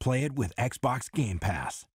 play it with Xbox Game Pass.